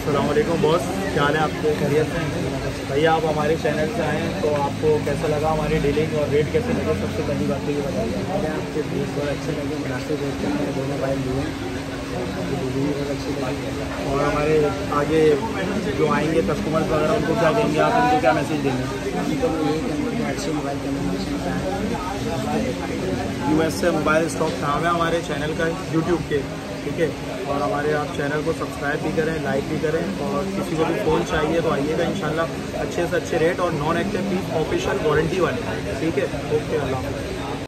Aslam boss क्या हाल है आपके? खैरियत से? भैया आप हमारे चैनल से आए तो आपको कैसा लगा हमारी डीलिंग और रेट कैसे लगे? सबसे पहली बात तो ये बताइए। हमें आपके बीस बहुत अच्छे लगे मुनासिब रेट के मैंने दोनों मोबाइल लिए डिलीवरी बहुत अच्छी लगी। और हमारे आगे जो आएँगे कस्टमर्स वगैरह उनको क्या देंगे? आप उनको क्या मैसेज देंगे? यही कहूँगा अच्छे मोबाइल का है। यू से मोबाइल स्टॉक नाम है? हमारे चैनल का यूट्यूब के, ठीक है? और हमारे आप चैनल को सब्सक्राइब भी करें लाइक भी करें और किसी को भी फ़ोन चाहिए तो आइएगा, इंशाल्लाह अच्छे से अच्छे रेट और non active piece official warranty वाले। ठीक है? ओके अल्लाह